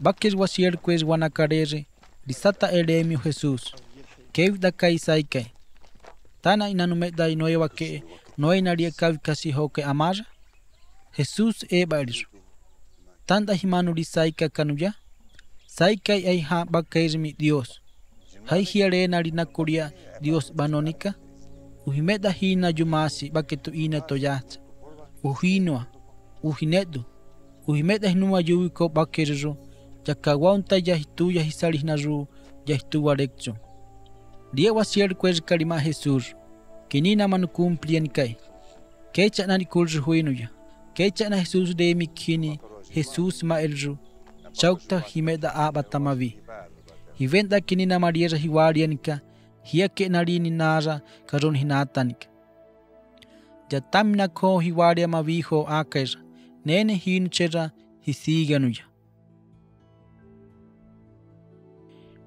Bakes wasierques guanacarere, risata eremio Jesús, kev da kaisaikai. Tana inanume da inoeva que no hay nadie casi hoque amar. Jesús e. Tanda himanu risaika kanuya. Saikai aiha bakes mi Dios. Hay hiere narina curia Dios banónica. Ujimeda hina yumasi baketu ina toyat. Ujinoa. Ujinedu. Ujimeta hinuma yubi ko bakerro, yakawaunta yahitu yahisalihnaru, yahituwarekcho. Liewa sier kuer kalima Jesús, kinina manu cumplien kai. Kecha nani huinuya, kecha na Jesús de mikini, Jesús maelru, chaukta himeda abatamavi. Hivenda kinina mariera hiwarienka, hiake narini nara karon hinatanika. Yatamina ko hiwaria mavijo akaira. nene hinu cheta hisiganuya.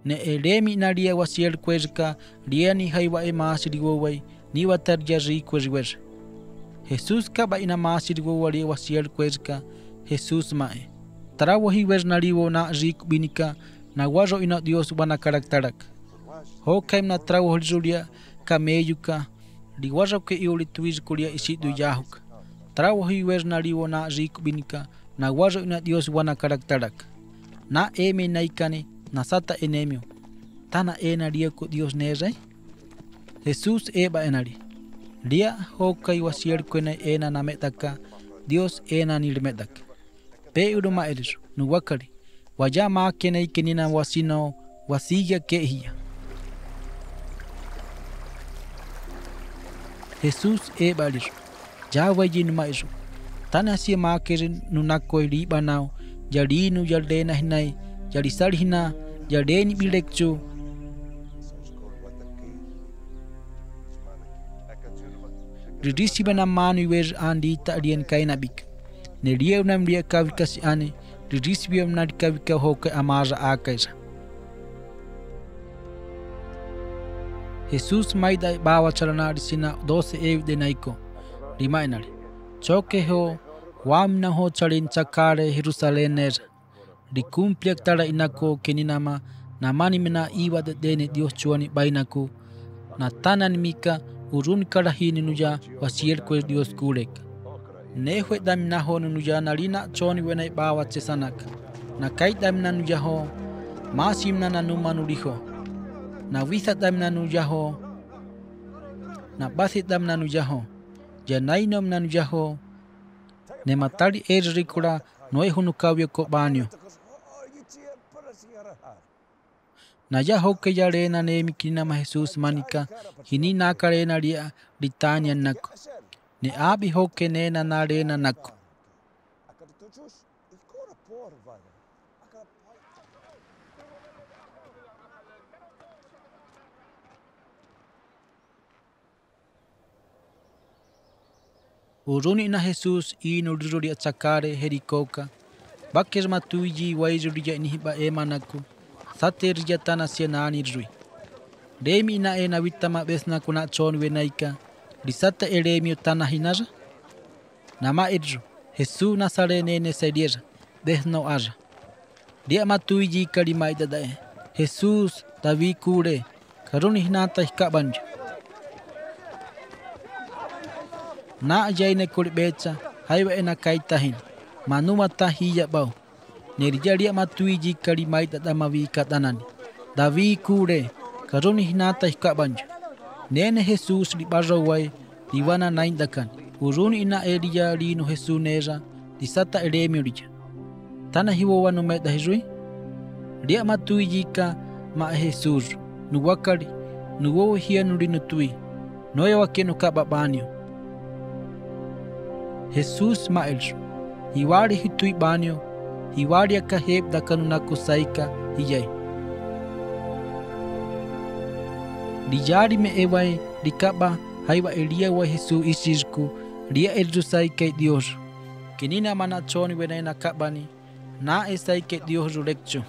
Ne elemi nalia wasiel kwezka liani haiwa emasiriwowai niwa tarjari kweziweza. Jesus kaba ina masiriwowa lia wasiel kwezka Jesus mae. Tarawo hiwez naliwo na rik binika na wazo ina Dios wana karaktarak. Hokaim na trawo holizulia kameyuka liwazo ke iulituiz kulia isidu yahuka trago hiwernariwo na rikubinika na warro ina Dios wana karaktarak na eme naikane na sata enemio tana enaria ko Dios nerre Jesus eba enari ria hokai wasier kuene ena e nametaka Dios ena nirmetak. Pe uruma erisu nuwakari wayama kenei kenina wasino wasiga kehia Jesus eba erisu Ja wajin ma isu. Tana si ma kerin nunako riba nao. Jarinu jardena hinai. Jarisar hina jardeni bilekcho ridisi bana manu wer andi ta dien kaina bik ne rie nam rie kavika si ane biam na kavika hoke amaza akaisa Jesus maida bawa chalana disina 12 ev de naiko rimainare choke ho wamna ho chalin chakare Jerusalem nera tara inako keninama na mani mena iwa de dene Dios chuani bainaku na tanan mika urun karahini nuja wasier Dios kurek ne hwe dam ho nuja narina choni wenai bawa chesanak na kai dam na nuja ho masim na nanu manuriho na wisa janaino mnanuyaho nematali eririkula noehunukawioko banio nayahoke yarena ma jesus manika hininaka ritanya litaniannako ne abi hoke nena narena nako. Uruni na Jesus i nuriruri atsakare herikoka. Bakker matuji waizuri ja inihiba e manaku. Sate rija tana sianani rui. Remi na e na besna kuna chon wenaika. Risata e remi utana hinaja. Nama edru. Hesu na sare nene saidieja. Besna uaja. Dia matuji kalima idadae. Jesus tawi kure. Karuni hinata hikabanja. Na jaine kuri becha haiwa ena kaitahin manuma ta hiya bau. Nerijaria matuiji kari maita damavi katanani davi kure karuni hinata hikabanja nene Jesus di barrawai diwana naindakan uruni ina eria rino Jesus nera disata eremi orija tana hiwo wanu meda hizui ria matuiji ka ma Jesus. Nuwakari nuwo hia nuri nutui. Noya wakenu kababanio Jesus maelcho. Hiwari hitui banyo. Hiwari akaheb da kanuna kusaika hiyai. Dijari me ewae dikaba haiwa elia wa Jesu isirku ria elju saika Dios. Kinina mana choni wena na kabani na esaike Dios rurekcho.